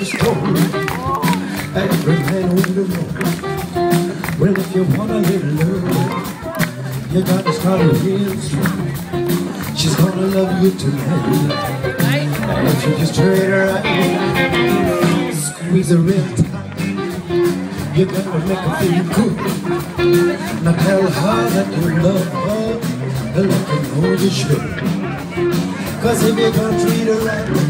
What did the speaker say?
Every man on the road Well, if you wanna live love You gotta start real strong She's gonna love you tonight And if you just treat her right Squeeze her real You gotta make her feel good Now tell her that you love her Like you know you should Cause if you don't treat her right